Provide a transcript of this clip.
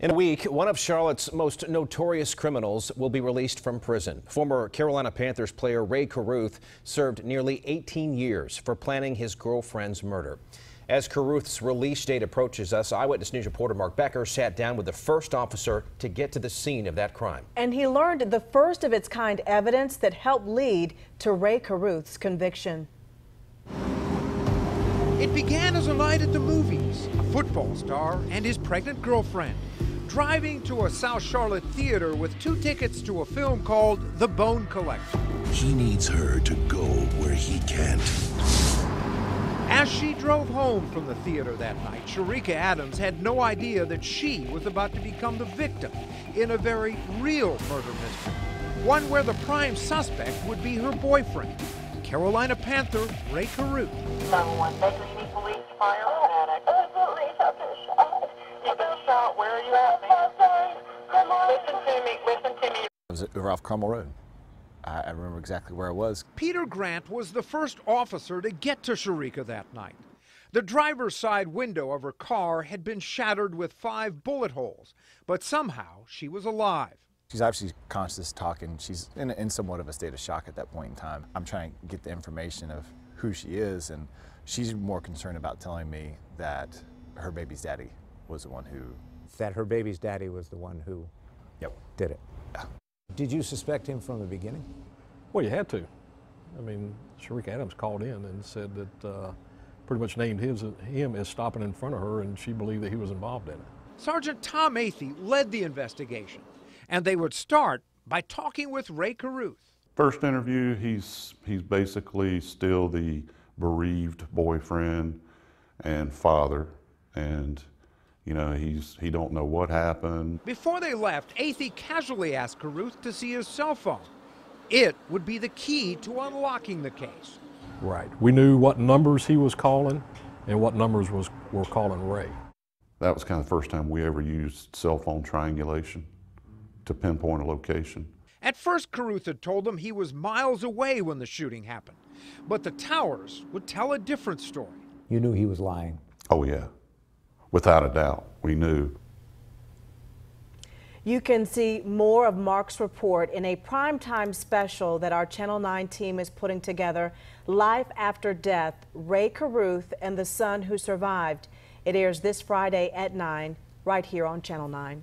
In a week, one of Charlotte's most notorious criminals will be released from prison. Former Carolina Panthers player Rae Carruth served nearly 18 years for planning his girlfriend's murder. As Carruth's release date approaches us, Eyewitness News reporter Mark Becker sat down with the first officer to get to the scene of that crime. And he learned the first of its kind evidence that helped lead to Rae Carruth's conviction. It began as a night at the movies, a football star and his pregnant girlfriend driving to a South Charlotte theater with two tickets to a film called The Bone Collector. He needs her to go where he can't. As she drove home from the theater that night, Cherica Adams had no idea that she was about to become the victim in a very real murder mystery. One where the prime suspect would be her boyfriend, Carolina Panther Rae Carruth. Someone need police fire panic. police have been shot. You've been shot. Where are you at, Listen to me. Listen to me. I was off Carmel Road. I, I remember exactly where I was. Peter Grant was the first officer to get to Cherica that night. The driver's side window of her car had been shattered with five bullet holes, but somehow she was alive. She's obviously conscious, talking. She's in, in somewhat of a state of shock at that point in time. I'm trying to get the information of who she is, and she's more concerned about telling me that her baby's daddy was the one who. That her baby's daddy was the one who yep. did it. Yeah. Did you suspect him from the beginning? Well, you had to. I mean, Cherica Adams called in and said that uh, pretty much named his, him as stopping in front of her, and she believed that he was involved in it. Sergeant Tom Athey led the investigation and they would start by talking with Rae Carruth. First interview, he's, he's basically still the bereaved boyfriend and father, and you know, he's, he don't know what happened. Before they left, Athey casually asked Carruth to see his cell phone. It would be the key to unlocking the case. Right. We knew what numbers he was calling and what numbers was, were calling Rae. That was kind of the first time we ever used cell phone triangulation to pinpoint a location. At first, Carruth had told them he was miles away when the shooting happened, but the towers would tell a different story. You knew he was lying. Oh, yeah. Without a doubt, we knew. You can see more of Mark's report in a primetime special that our Channel 9 team is putting together, Life After Death, Rae Carruth and the Son Who Survived. It airs this Friday at 9, right here on Channel 9.